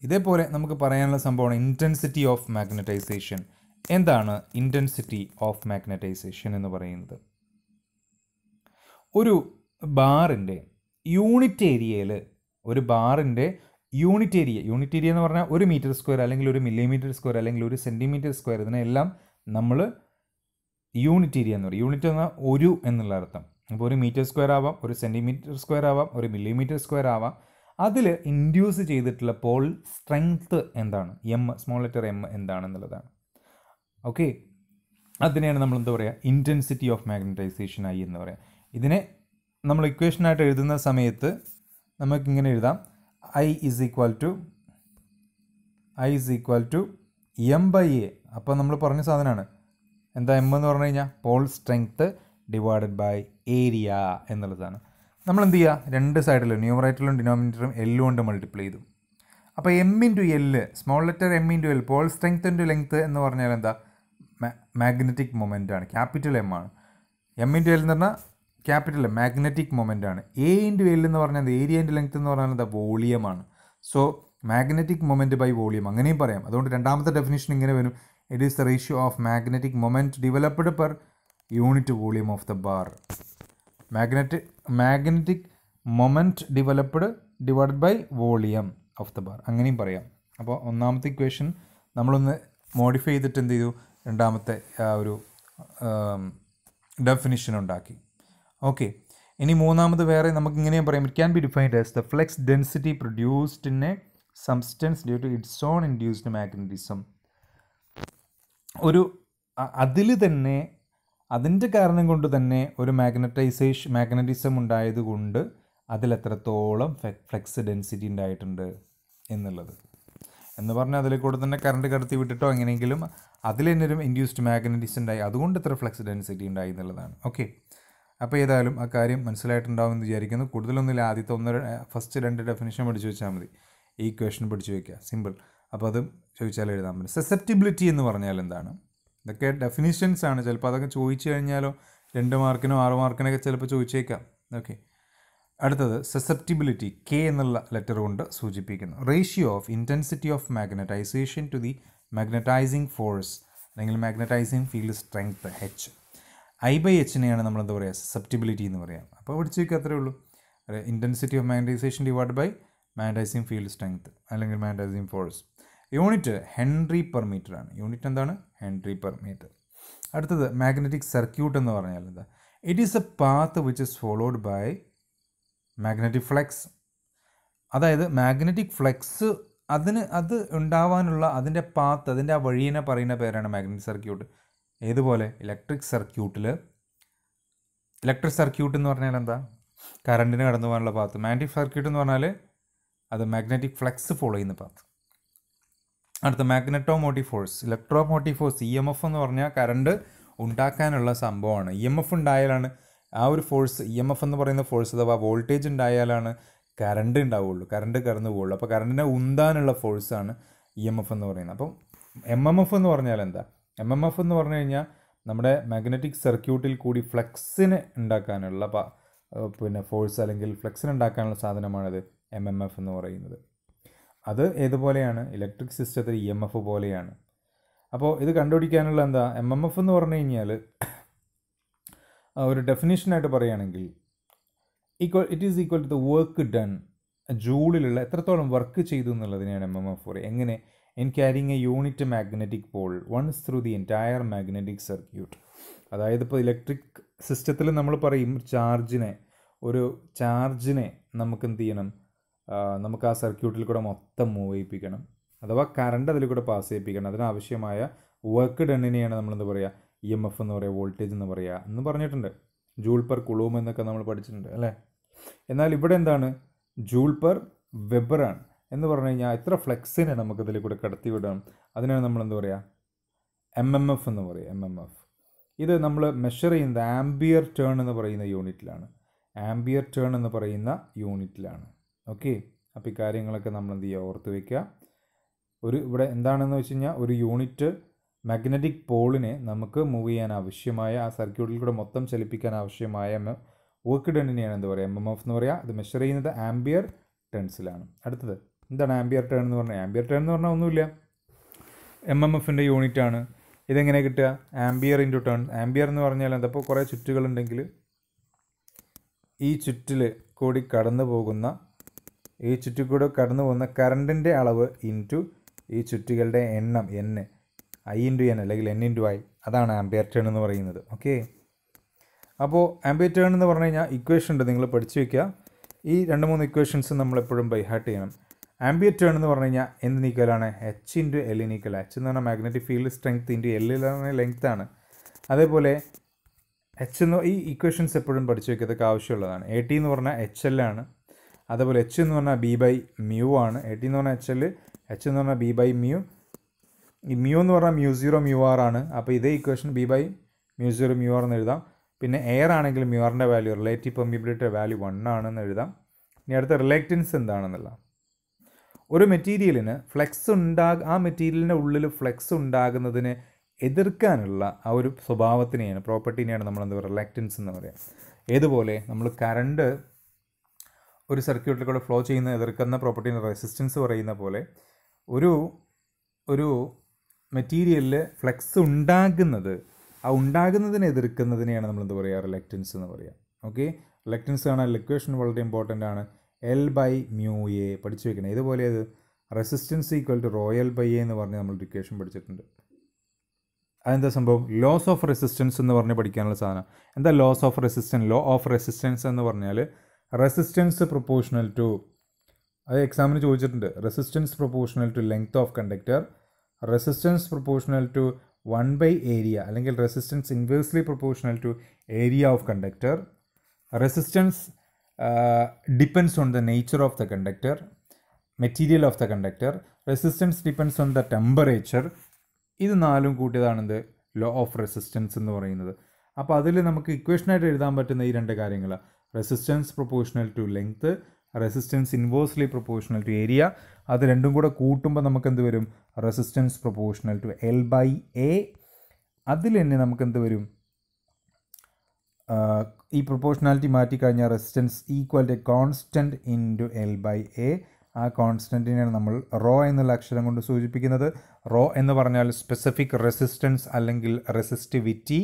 ഇതേപോലെ നമുക്ക് പറയാനുള്ള സംഭവമാണ് ഇന്റൻസിറ്റി ഓഫ് മാഗ്നറ്റൈസേഷൻ എന്താണ് ഇന്റൻസിറ്റി ഓഫ് മാഗ്നറ്റൈസേഷൻ എന്ന് പറയുന്നത്? ഒരു ബാറിന്റെ യൂണിറ്റ് ഏരിയയിൽ ഒരു ബാറിന്റെ യൂണിറ്റ് ഏരിയ യൂണിറ്റ് ഏരിയ എന്ന് പറഞ്ഞാൽ ഒരു മീറ്റർ സ്ക്വയർ അല്ലെങ്കിൽ ഒരു മില്ലിമീറ്റർ സ്ക്വയർ അല്ലെങ്കിൽ ഒരു സെന്റിമീറ്റർ സ്ക്വയർ ഇതിനെല്ലാം നമ്മൾ യൂണിറ്റ് ഏരിയ എന്ന് പറയും. യൂണിറ്റ് എന്നാൽ ഒരു എന്നുള്ള അർത്ഥം. അപ്പോൾ ഒരു മീറ്റർ സ്ക്വയർ ആവാം ഒരു സെന്റിമീറ്റർ സ്ക്വയർ ആവാം ഒരു മില്ലിമീറ്റർ സ്ക്വയർ ആവാം. അതിൽ ഇൻഡ്യൂസ് ചെയ്തിട്ടുള്ള പോൾ സ്ട്രെങ്ത് എന്താണ്? എം സ്മോൾ ലെറ്റർ എം എന്താണെന്നുള്ളതാണ്. ഓക്കെ? അതിനെയാണ് നമ്മൾ എന്താ പറയുക? ഇന്റൻസിറ്റി ഓഫ് മാഗ്നറ്റൈസേഷൻ ആയി എന്ന് പറയുക. ഇതിനെ നമ്മൾ ഇക്വേഷനായിട്ട് എഴുതുന്ന സമയത്ത് നമുക്കിങ്ങനെ എഴുതാം. I is equal to I is equal to M by A അപ്പോൾ നമ്മൾ പറഞ്ഞ സാധനമാണ്. എന്താ എം എന്ന് പറഞ്ഞു കഴിഞ്ഞാൽ pole strength divided by area എന്നുള്ളതാണ്. നമ്മൾ എന്ത് ചെയ്യുക രണ്ട് സൈഡിലും ന്യൂമറേറ്ററിലും ഡിനോമിനേറ്ററും എല്ലും കൊണ്ട് മൾട്ടിപ്ലൈ ചെയ്തു. അപ്പോൾ M into L small letter M into L pole strength into length എന്ന് പറഞ്ഞാൽ എന്താ? മാഗ്നറ്റിക് മൊമെന്റ് ആണ് ക്യാപിറ്റൽ എം ആണ്. എം ഇന്റു എൽ എന്ന് പറഞ്ഞാൽ ക്യാപിറ്റൽ മാഗ്നറ്റിക് മൊമെന്റ് ആണ്. എ ഇന്റു എൽ എന്ന് പറഞ്ഞാൽ ഏരിയ ഇന്റു ലെങ്ത് എന്ന് പറഞ്ഞാൽ എന്താ? വോളിയമാണ് so magnetic moment by volume അങ്ങനെയും പറയാം. അതുകൊണ്ട് രണ്ടാമത്തെ ഡെഫിനേഷൻ ഇങ്ങനെ വരും. It is the ratio of magnetic moment developed per unit volume of the bar magnetic magnetic moment developed divide by volume of the bar അങ്ങനെയും പറയാം. അപ്പോൾ ഒന്നാമത്തെ ഇക്വേഷൻ നമ്മളൊന്ന് മോഡിഫൈ ചെയ്തിട്ട് എന്ത് ചെയ്തു? രണ്ടാമത്തെ ഒരു ഡെഫിനിഷൻ ഉണ്ടാക്കി. ഓക്കെ ഇനി മൂന്നാമത് വേറെ നമുക്ക് ഇങ്ങനെയും പറയാം. It can be defined as the flux density produced in a substance due to its own induced magnetism ഒരു അതിൽ തന്നെ അതിന്റെ കാരണം കൊണ്ട് തന്നെ ഒരു മാഗ്നറ്റൈസേഷൻ മാഗ്നറ്റിസം ഉണ്ടായതുകൊണ്ട് അതിൽ എത്രത്തോളം ഫ്ലെക്സ് ഡെൻസിറ്റി ഉണ്ടായിട്ടുണ്ട് എന്നുള്ളത്. എന്ന് പറഞ്ഞാൽ അതിൽ കൂടെ തന്നെ കറണ്ട് കടത്തി വിട്ടിട്ടോ എങ്ങനെയെങ്കിലും അതിൽ തന്നെ ഒരു ഇൻഡ്യൂസ്ഡ് മാഗ്നറ്റിസം ഉണ്ടായി. അതുകൊണ്ട് ഇത്ര ഫ്ലെക്സ് ഡെൻസിറ്റി ഉണ്ടായി എന്നുള്ളതാണ്. ഓക്കെ അപ്പോൾ ഏതായാലും ആ കാര്യം മനസ്സിലായിട്ടുണ്ടാവും എന്ന് വിചാരിക്കുന്നു. കൂടുതലൊന്നുമില്ല. ആദ്യത്തെ ഒന്ന് ഫസ്റ്റ് രണ്ട് ഡെഫിനേഷൻ പഠിച്ചു വെച്ചാൽ മതി. ഈ ക്വസ്റ്റൻ പഠിച്ചു വയ്ക്കുക സിമ്പിൾ അപ്പോൾ അത് ചോദിച്ചാൽ എഴുതാൻ പറ്റും. സെസെപ്റ്റിബിലിറ്റി എന്ന് പറഞ്ഞാൽ എന്താണ്? ഇതൊക്കെ ഡെഫിനിഷൻസ് ആണ്. ചിലപ്പോൾ അതൊക്കെ ചോദിച്ചു കഴിഞ്ഞാലോ രണ്ട് മാർക്കിനോ ആറ് മാർക്കിനൊക്കെ ചിലപ്പോൾ ചോദിച്ചേക്കാം. ഓക്കെ അടുത്തത് സെസെപ്റ്റിബിലിറ്റി കെ എന്നുള്ള ലെറ്റർ കൊണ്ട് സൂചിപ്പിക്കുന്നു. Ratio of intensity of magnetisation to the magnetising force അല്ലെങ്കിൽ magnetising field strength H I by എച്ചിനെയാണ് നമ്മൾ എന്താ പറയുക സസെപ്റ്റിബിലിറ്റി എന്ന് പറയാം. അപ്പോൾ പഠിച്ചു വയ്ക്കുക അത്രേ ഉള്ളൂ. Intensity of magnetisation divide by magnetising field strength അല്ലെങ്കിൽ magnetising force unit henry per metre ആണ്. യൂണിറ്റ് എന്താണ്? ഹെൻറി പെർ മീറ്റർ അടുത്തത് മാഗ്നറ്റിക് സർക്യൂട്ട് എന്ന് പറഞ്ഞാൽ എന്താ? It is a path which is followed by magnetic flux അതായത് മാഗ്നറ്റിക് ഫ്ലെക്സ് അതിന് അത് ഉണ്ടാവാനുള്ള അതിന്റെ പാത്ത് അതിന്റെ ആ വഴിയെ പറയുന്ന പേരാണ് മാഗ്നറ്റിക് സർക്യൂട്ട് ഏതുപോലെ? ഇലക്ട്രിക് സർക്യൂട്ടിൽ ഇലക്ട്രിക് സർക്യൂട്ട് എന്ന് പറഞ്ഞാൽ എന്താ? കറണ്ടിന് കടന്നു പോകാനുള്ള പാത്ത് മാഗ്നറ്റിക് സർക്യൂട്ട് എന്ന് പറഞ്ഞാൽ അത് മാഗ്നറ്റിക് ഫ്ലക്സ് ഫോളോ ചെയ്യുന്ന പാത്ത് അടുത്ത magneto motive force electro motive force E M F എന്ന് പറഞ്ഞാൽ കറണ്ട് ഉണ്ടാക്കാനുള്ള സംഭവമാണ്. ഇ എം എഫ് ഉണ്ടായാലാണ് ആ ഒരു ഫോഴ്സ് ഇ എം എഫ് എന്ന് പറയുന്ന ഫോഴ്സ് അഥവാ വോൾട്ടേജ് ഉണ്ടായാലാണ് കറണ്ട് ഉണ്ടാവുള്ളൂ. കറണ്ട് കടന്നു പോകുള്ളൂ അപ്പോൾ കറണ്ടിനെ ഉന്താനുള്ള ഫോഴ്സാണ് ഇ എം എഫ് എന്ന് പറയുന്നത്. അപ്പം എം എം എഫ് എന്ന് പറഞ്ഞാൽ എന്താ? എം എം എഫ് എന്ന് പറഞ്ഞു കഴിഞ്ഞാൽ നമ്മുടെ മാഗ്നറ്റിക് സർക്യൂട്ടിൽ കൂടി ഫ്ലെക്സിന് ഉണ്ടാക്കാനുള്ള പിന്നെ ഫോഴ്സ് അല്ലെങ്കിൽ ഫ്ലെക്സിന് ഉണ്ടാക്കാനുള്ള സാധനമാണിത് എം എം എഫ് എന്ന് പറയുന്നത്. അത് ഏതുപോലെയാണ്? ഇലക്ട്രിക് സിസ്റ്റത്തിൽ ഇ എം എഫ് പോലെയാണ്. അപ്പോൾ ഇത് കണ്ടുപിടിക്കാനുള്ള എന്താ? എം എം എഫ് എന്ന് പറഞ്ഞു കഴിഞ്ഞാൽ ഒരു ഡെഫിനേഷനായിട്ട് പറയുകയാണെങ്കിൽ equal it is equal to the work done ജൂളിലുള്ള എത്രത്തോളം വർക്ക് ചെയ്തു എന്നുള്ളതിനെയാണ് എം എം എഫ് പറയുക. എങ്ങനെ? In carrying a unit magnetic pole once through the entire magnetic circuit അതായത് ഇപ്പോൾ ഇലക്ട്രിക് സിസ്റ്റത്തിൽ നമ്മൾ പറയും ചാർജിനെ ഒരു ചാർജിനെ നമുക്ക് എന്ത് ചെയ്യണം? നമുക്ക് ആ സർക്യൂട്ടിൽ കൂടെ മൊത്തം മൂവ് ചെയ്യിപ്പിക്കണം. അഥവാ കറണ്ട് അതിൽ കൂടെ പാസ് ചെയ്യിപ്പിക്കണം. അതിനാവശ്യമായ വർക്ക് ഡണ്ണിനെയാണ് നമ്മളെന്ത് പറയുക ഇ എം എഫ് എന്ന് പറയുക വോൾട്ടേജ് എന്ന് പറയുക എന്ന് പറഞ്ഞിട്ടുണ്ട്. ജൂൾ പെർ കുളൂം എന്നൊക്കെ നമ്മൾ പഠിച്ചിട്ടുണ്ട് അല്ലേ? എന്നാൽ ഇവിടെ എന്താണ്? ജൂൾ പെർ വെബറാണ് എന്ന് പറഞ്ഞു കഴിഞ്ഞാൽ എത്ര ഫ്ലെക്സിനെ നമുക്കിതിൽ കൂടെ കടത്തി വിടണം അതിനാണ് നമ്മൾ എന്താ പറയുക എം എം എഫ് എന്ന് പറയും എം എം എഫ് ഇത് നമ്മൾ മെഷർ ചെയ്യുന്നത് ആംബിയർ ടേൺ എന്ന് പറയുന്ന യൂണിറ്റിലാണ് ആംബിയർ ടേൺ എന്ന് പറയുന്ന യൂണിറ്റിലാണ് ഓക്കെ അപ്പോൾ ഈ കാര്യങ്ങളൊക്കെ നമ്മൾ എന്ത് ചെയ്യുക? ഓർത്ത് വയ്ക്കുക ഒരു ഇവിടെ എന്താണെന്ന് വെച്ച് കഴിഞ്ഞാൽ ഒരു യൂണിറ്റ് മാഗ്നറ്റിക് പോളിനെ നമുക്ക് മൂവ് ചെയ്യാൻ ആവശ്യമായ ആ സർക്യൂട്ടിൽ കൂടെ മൊത്തം ചലിപ്പിക്കാൻ ആവശ്യമായ വർക്ക് ഡണ്ണിനെയാണ് എന്താ പറയുക എം എം എഫ് എന്ന് പറയുക അത് മെഷർ ചെയ്യുന്നത് ആംബിയർ ടെൻസിലാണ് അടുത്തത്. എന്താണ് ആംബിയർ ടേൺ എന്ന് പറഞ്ഞാൽ ആംബിയർ ടേൺ എന്ന് പറഞ്ഞാൽ ഒന്നുമില്ല. എം എം എഫിന്റെ യൂണിറ്റ് ആണ്. ഇതെങ്ങനെ കിട്ടുക? ആംബിയർ ഇന്റു ടേൺ ആംബിയർ എന്ന് പറഞ്ഞാൽ എന്താ? ഇപ്പോൾ കുറേ ചുറ്റുകളുണ്ടെങ്കിൽ ഈ ചുറ്റിൽ കൂടി കടന്നു പോകുന്ന ഈ ചുറ്റിൽ കൂടെ കടന്നു പോകുന്ന കറണ്ടിന്റെ അളവ് ഇന്റു ഈ ചുറ്റുകളുടെ എണ്ണം എൻ ഐ ഇന്റു എൻ അല്ലെങ്കിൽ എൻ ഇന്റു ഐ അതാണ് ആംബിയർ ടേൺ എന്ന് പറയുന്നത്. ഓക്കെ അപ്പോൾ ആംബിയർ ടേൺ എന്ന് പറഞ്ഞു കഴിഞ്ഞാൽ ഇക്വേഷൻ ഉണ്ട്. നിങ്ങൾ പഠിച്ചു വയ്ക്കുക ഈ രണ്ട് മൂന്ന് ഇക്വേഷൻസ് നമ്മളെപ്പോഴും ബൈ ഹാർട്ട് ചെയ്യണം. ആംബിയർ ടേൺ എന്ന് പറഞ്ഞു കഴിഞ്ഞാൽ എന്ത് നീക്കലാണ്? എച്ച് ഇന്റു എൽ നീക്കൽ എച്ച് എന്ന് പറഞ്ഞാൽ magnetic field strength into L എന്ന് പറഞ്ഞാൽ ലെങ്ത് ആണ്. അതേപോലെ എച്ച് എന്ന് ഈ ഇക്വേഷൻസ് എപ്പോഴും പഠിച്ചു വയ്ക്കത്തൊക്കെ ആവശ്യമുള്ളതാണ്. എ ടി എന്ന് പറഞ്ഞാൽ എച്ച് എൽ ആണ്. അതേപോലെ എച്ച് എന്ന് പറഞ്ഞാൽ ബി ബൈ മ്യൂ ആണ്. എ ടി എന്ന് പറഞ്ഞാൽ എച്ച് എൽ എച്ച് എന്ന് പറഞ്ഞാൽ ബി ബൈ മ്യൂ ഈ മ്യൂ എന്ന് പറഞ്ഞാൽ മ്യൂ സീറോ മ്യൂ ആർ ആണ്. അപ്പോൾ ഇതേ equation B by mu zero mu R എന്ന് എഴുതാം. പിന്നെ എയർ ആണെങ്കിൽ മ്യൂ ആറിന്റെ വാല്യൂ റിലേറ്റീവ് പെർമിബിലിറ്റിയുടെ വാല്യൂ വൺ ആണെന്ന് എഴുതാം. ഇനി അടുത്ത റിലേക്റ്റൻസ് എന്താണെന്നുള്ള ഒരു മെറ്റീരിയലിന് ഫ്ലെക്സ് ഉണ്ടാ ആ മെറ്റീരിയലിന്റെ ഉള്ളിൽ ഫ്ലെക്സ് ഉണ്ടാകുന്നതിനെ എതിർക്കാനുള്ള ആ ഒരു സ്വഭാവത്തിനെയാണ് പ്രോപ്പർട്ടിനെയാണ് നമ്മൾ എന്താ പറയുക റിലാക്റ്റൻസ് എന്ന് പറയാം. ഏതുപോലെ നമ്മൾ കറണ്ട് ഒരു സർക്യൂട്ടിൽ കൂടെ ഫ്ലോ ചെയ്യുന്ന എതിർക്കുന്ന പ്രോപ്പർട്ടീനെ റെസിസ്റ്റൻസ് പറയുന്ന പോലെ ഒരു ഒരു മെറ്റീരിയലിൽ ഫ്ലെക്സ് ഉണ്ടാകുന്നത് ആ ഉണ്ടാകുന്നതിനെ എതിർക്കുന്നതിനെയാണ് നമ്മൾ എന്താ പറയുക റിലക്റ്റൻസ് എന്ന് പറയുക ഓക്കെ റിലക്റ്റൻസ് കാണാൻ ഇക്വേഷൻ വളരെ ഇമ്പോർട്ടന്റ് ആണ്. എൽ ബൈ മ്യൂ എ പഠിച്ചു വെക്കണം. ഇതുപോലെ അത് resistance equal to rho L by A എന്ന് പറഞ്ഞ് നമ്മൾ ഇക്വേഷൻ പഠിച്ചിട്ടുണ്ട്. അതെന്താ സംഭവം? ലോസ് ഓഫ് റെസിസ്റ്റൻസ് എന്ന് പറഞ്ഞ് പഠിക്കാനുള്ള സാധനം. എന്താ laws of resistance law of resistance എന്ന് പറഞ്ഞാൽ റെസിസ്റ്റൻസ് പ്രൊപ്പോഷണൽ ടു അത് എക്സാമിന് ചോദിച്ചിട്ടുണ്ട്. Resistance proportional to length of conductor resistance proportional to one by area അല്ലെങ്കിൽ resistance inversely proportional to area of conductor resistance depends on the nature of the conductor material of the conductor resistance depends on the temperature ഇത് നാലും കൂട്ടിയതാണെന്ത്? Law of resistance എന്ന് പറയുന്നത്. അപ്പോൾ അതിൽ നമുക്ക് ഇക്വേഷനായിട്ട് എഴുതാൻ പറ്റുന്ന ഈ രണ്ട് കാര്യങ്ങൾ resistance proportional to length resistance inversely proportional to area അത് രണ്ടും കൂടെ കൂട്ടുമ്പോൾ നമുക്ക് എന്ത് വരും? Resistance proportional to L by A അതിൽ തന്നെ നമുക്ക് എന്ത് വരും? ഈ proportionality മാറ്റിക്കഴിഞ്ഞാൽ resistance equal to constant into L by A ആ കോൺസ്റ്റന്റിനെയാണ് നമ്മൾ റോ എന്നുള്ള അക്ഷരം കൊണ്ട് സൂചിപ്പിക്കുന്നത്. റോ എന്ന് പറഞ്ഞാൽ സ്പെസിഫിക് റെസിസ്റ്റൻസ് അല്ലെങ്കിൽ റെസിസ്റ്റിവിറ്റി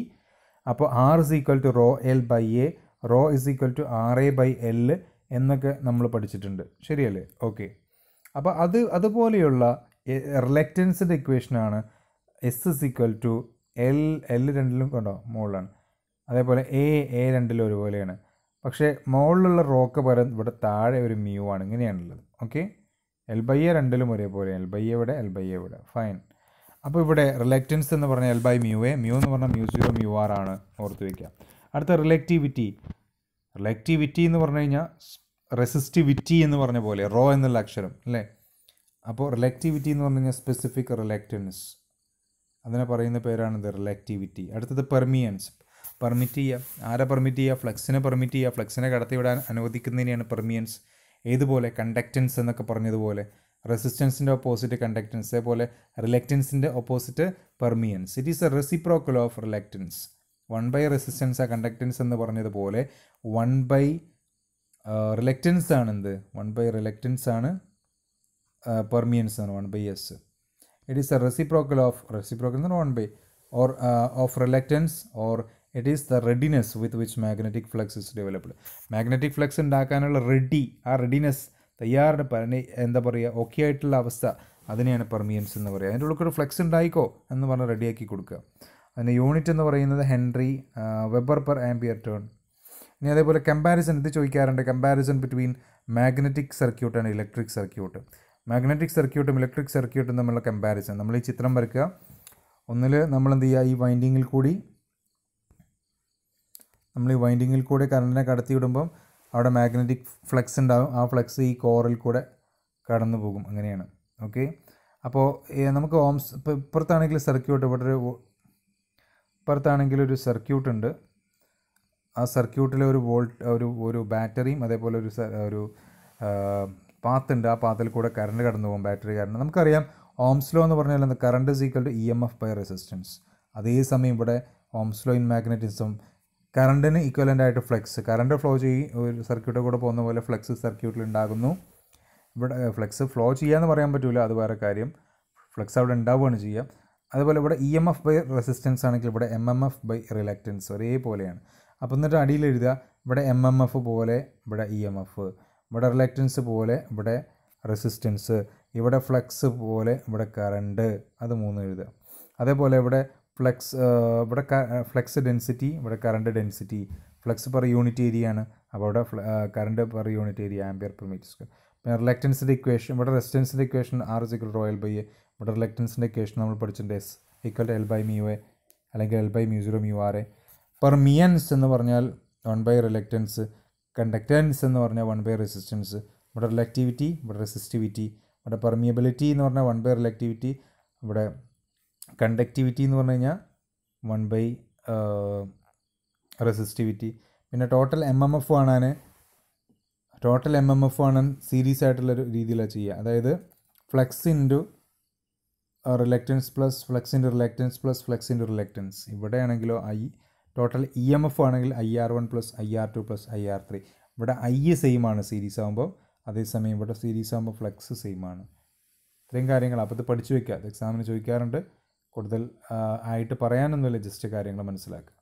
അപ്പോൾ R is equal to rho L by A rho is equal to R A by L എന്നൊക്കെ നമ്മൾ പഠിച്ചിട്ടുണ്ട്. ശരിയല്ലേ? ഓക്കെ അപ്പോൾ അത് അതുപോലെയുള്ള റിലക്റ്റൻസിന്റെ ഇക്വേഷനാണ് S is equal to L L രണ്ടിലും കണ്ടോ? മുകളിലാണ് അതേപോലെ എ എ രണ്ടിലും ഒരുപോലെയാണ്. പക്ഷേ മുകളിലുള്ള റോക്ക് പകരം ഇവിടെ താഴെ ഒരു മ്യൂ ആണ്. ഇങ്ങനെയാണുള്ളത്. ഓക്കെ എൽ ബൈ എ രണ്ടിലും ഒരേപോലെ എൽ ബൈ എ ഇവിടെ എൽ ബൈ എ ഇവിടെ. ഫൈൻ അപ്പോൾ ഇവിടെ റിലക്റ്റൻസ് എന്ന് പറഞ്ഞാൽ L by mu A mu എന്ന് പറഞ്ഞാൽ മ്യൂ സീറോ മ്യൂ ആർ ആണ് ഓർത്ത് വയ്ക്കുക അടുത്ത റിലക്റ്റിവിറ്റി റിലക്റ്റിവിറ്റി എന്ന് പറഞ്ഞു കഴിഞ്ഞാൽ റെസിസ്റ്റിവിറ്റി എന്ന് പറഞ്ഞ പോലെ റോ എന്നുള്ള അക്ഷരം അല്ലേ? അപ്പോൾ റിലക്റ്റിവിറ്റി എന്ന് പറഞ്ഞു കഴിഞ്ഞാൽ സ്പെസിഫിക് റിലക്റ്റൻസ് അതിനെ പറയുന്ന പേരാണിത് റിലക്റ്റിവിറ്റി അടുത്തത് പെർമിയൻസ് പെർമിറ്റ് ചെയ്യുക. ആരെ പെർമിറ്റ് ചെയ്യുക? ഫ്ലെക്സിനെ പെർമിറ്റ് ചെയ്യുക. ഫ്ലെക്സിനെ കടത്തിവിടാൻ അനുവദിക്കുന്നതിനെയാണ് പെർമിയൻസ് ഏതുപോലെ? കണ്ടക്റ്റൻസ് എന്നൊക്കെ പറഞ്ഞതുപോലെ. റെസിസ്റ്റൻസിന്റെ ഓപ്പോസിറ്റ് കണ്ടക്റ്റൻസ് അതേപോലെ റിലക്റ്റൻസിന്റെ opposite permeance it is a reciprocal of reluctance one by resistance ആ കണ്ടക്റ്റൻസ് എന്ന് പറഞ്ഞതുപോലെ വൺ ബൈ റിലക്റ്റൻസ് ആണ് എന്ത്? വൺ ബൈ റിലക്റ്റൻസ് ആണ് പെർമിയൻസ് ആണ്. One by S it is a reciprocal of reciprocal എന്ന് one by or of reluctance or it is the readiness with which magnetic flux is developed magnetic flux ഉണ്ടാക്കാനുള്ള ready ആ readiness തയ്യാറുടെ പറഞ്ഞ് എന്താ പറയുക okay ആയിട്ടുള്ള അവസ്ഥ അതിനെയാണ് പെർമിയൻസ് എന്ന് പറയുക അതിന്റെ ഉള്ളിൽ ഫ്ലെക്സ് ഉണ്ടായിക്കോ എന്ന് പറഞ്ഞ് റെഡിയാക്കി കൊടുക്കുക. അതിന്റെ യൂണിറ്റ് എന്ന് പറയുന്നത് henry weber per ampere turn ഇനി അതേപോലെ കമ്പാരിസൺ ഇത് ചോദിക്കാറുണ്ട്? Comparison between magnetic circuit and electric circuit magnetic സർക്യൂട്ടും ഇലക്ട്രിക് സർക്യൂട്ടും തമ്മിലുള്ള കമ്പാരിസൺ നമ്മൾ ഈ ചിത്രം വരയ്ക്കുക. ഒന്നിൽ നമ്മൾ എന്ത് ചെയ്യുക? ഈ വൈൻഡിങ്ങിൽ കൂടി നമ്മൾ ഈ വൈൻഡിങ്ങിൽ കൂടെ കറണ്ടിനെ കടത്തി വിടുമ്പം അവിടെ മാഗ്നറ്റിക് ഫ്ലക്സ് ഉണ്ടാകും ആ ഫ്ലക്സ് ഈ കോറിൽ കൂടെ കടന്നു പോകും. അങ്ങനെയാണ്. ഓക്കെ അപ്പോൾ നമുക്ക് ഓംസ് ഇപ്പോൾ ഇപ്പുറത്താണെങ്കിൽ സർക്യൂട്ട് ഇവിടെ ഒരു ഇപ്പുറത്താണെങ്കിൽ ഒരു സർക്യൂട്ട് ഉണ്ട്. ആ സർക്യൂട്ടിലെ ഒരു വോൾട്ട് ഒരു ഒരു ബാറ്ററിയും അതേപോലെ ഒരു ഒരു പാത്ത് ഉണ്ട്. ആ പാത്തിൽ കൂടെ കറണ്ട് കടന്നു പോകും ബാറ്ററി കാരണം. നമുക്കറിയാം ഓംസ് ലോ എന്ന് പറഞ്ഞാൽ എന്താ? Current equal to E M F by resistance അതേസമയം ഇവിടെ ഓംസ് ലോ ഇൻ മാഗ്നറ്റിസം കറണ്ടിന് ഇക്വലന്റ് ആയിട്ട് ഫ്ലെക്സ് കറണ്ട് ഫ്ലോ ചെയ്യും ഒരു സർക്യൂട്ടിൽ കൂടെ പോകുന്ന പോലെ ഫ്ലെക്സ് സർക്യൂട്ടിൽ ഉണ്ടാകുന്നു. ഇവിടെ ഫ്ലെക്സ് ഫ്ലോ ചെയ്യാന്ന് പറയാൻ പറ്റില്ല അത് വേറെ കാര്യം. ഫ്ലെക്സ് അവിടെ ഉണ്ടാവുകയാണ് ചെയ്യുക. അതുപോലെ ഇവിടെ E M F by resistance ആണെങ്കിൽ ഇവിടെ M M F by reluctance ഒരേപോലെയാണ്. അപ്പോൾ എന്നിട്ട് അടിയിൽ എഴുതുക ഇവിടെ എം എം എഫ് പോലെ ഇവിടെ ഇ എം എഫ് ഇവിടെ റിലക്റ്റൻസ് പോലെ ഇവിടെ റെസിസ്റ്റൻസ് ഇവിടെ ഫ്ലെക്സ് പോലെ ഇവിടെ കറണ്ട് അത് മൂന്ന് എഴുതുക. അതേപോലെ ഇവിടെ ഫ്ലെക്സ് ഇവിടെ ഫ്ലെക്സ് ഡെൻസിറ്റി ഇവിടെ current density flux per unit area ആണ്. അപ്പോൾ അവിടെ current per unit area ampere per metre square പിന്നെ റിലക്റ്റൻസിന്റെ ഇക്വേഷൻ ഇവിടെ റെസിസ്റ്റൻസിന്റെ equation R equal rho L by A ഇവിടെ റിലക്റ്റൻസിന്റെ ഇക്വേഷൻ നമ്മൾ പഠിച്ചിട്ടുണ്ട് S equal to L by mu A അല്ലെങ്കിൽ L by mu zero mu R A permeance എന്ന് പറഞ്ഞാൽ വൺ ബൈ റിലക്റ്റൻസ് കണ്ടക്റ്റൻസ് എന്ന് പറഞ്ഞാൽ വൺ ബൈ റെസിസ്റ്റൻസ് ഇവിടെ റിലക്റ്റിവിറ്റി ഇവിടെ റെസിസ്റ്റിവിറ്റി ഇവിടെ പെർമിയബിലിറ്റി എന്ന് പറഞ്ഞാൽ വൺ ബൈ റിലക്റ്റിവിറ്റി ഇവിടെ കണ്ടക്ടിവിറ്റി എന്ന് പറഞ്ഞു കഴിഞ്ഞാൽ വൺ ബൈ റെസിസ്റ്റിവിറ്റി. പിന്നെ ടോട്ടൽ എം എം എഫ് കാണാൻ ടോട്ടൽ എം എം എഫ് കാണാൻ സീരീസ് ആയിട്ടുള്ളൊരു രീതിയിലാണ് ചെയ്യുക. അതായത് flux into reluctance plus flux into reluctance plus flux into reluctance ഇവിടെ ആണെങ്കിലോ I total E M F ആണെങ്കിൽ I R one plus I R two plus I R three ഇവിടെ I same ആണ് സീരീസ് ആകുമ്പോൾ അതേസമയം ഇവിടെ സീരീസ് ആകുമ്പോൾ flex same ആണ്. ഇത്രയും കാര്യങ്ങൾ അപ്പോൾ ഇത് പഠിച്ചു വയ്ക്കുക അത് എക്സാമിന് ചോദിക്കാറുണ്ട്. കൂടുതൽ ആയിട്ട് പറയാനൊന്നുമില്ല ജസ്റ്റ് കാര്യങ്ങൾ മനസ്സിലാക്കുക.